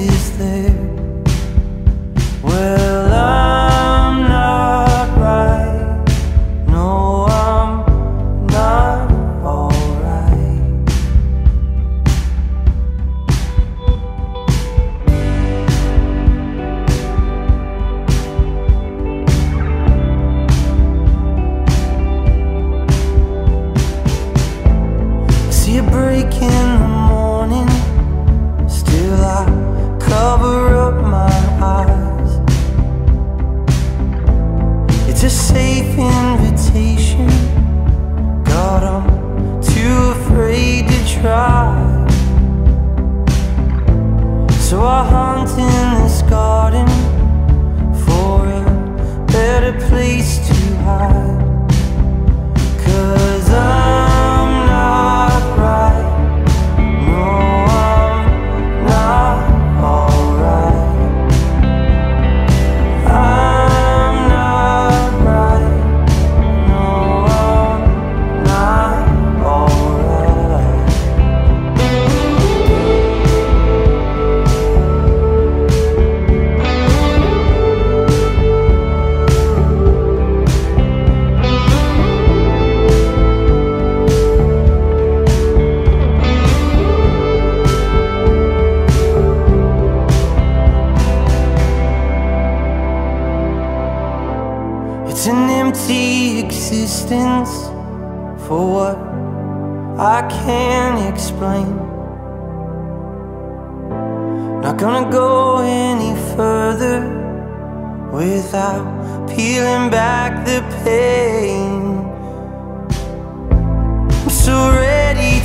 is there. Well, I'm not right. No, I'm not alright. See you break cover up my eyes. It's a safe invitation. God, I'm too afraid to try. So I hunt in this garden for a better place to hide. Existence for what I can't explain. Not gonna go any further without peeling back the pain. I'm so ready